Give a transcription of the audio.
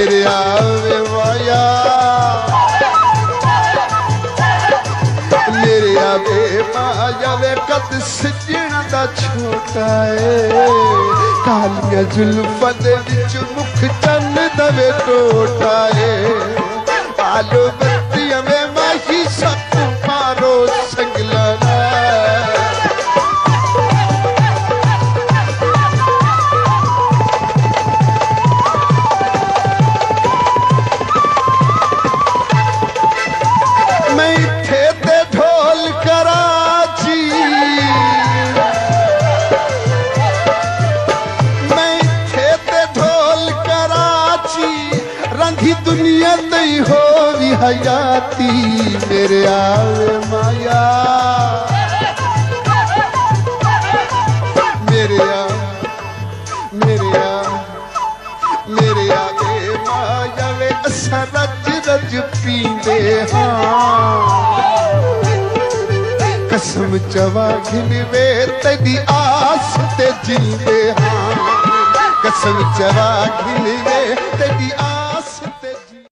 ਤੇਰਿਆ ਵੇਵਾਇਆ ਮੇਰਿਆ ਵੇ ਮਾਇਆ ਵੇ ਕਦ ਸਜਣ ਦਾ ਛੋਟਾ ਏ। ਕਾਲੀਆਂ ਜ਼ੁਲਫਾਂ ਦੇ ਵਿੱਚ ਮੁਖ ਚੰਨ ਦਵੇ ਟੋਟਾ ही दुनिया तई हो हयाती, मेरे आवे माया। मेरे आ मेरे आ मेरे आगे माया वे, असा रज रज पींदे हाँ। कसम चवा घिनवे तदी आस ते जींदे हाँ। कसम चवा घिनवे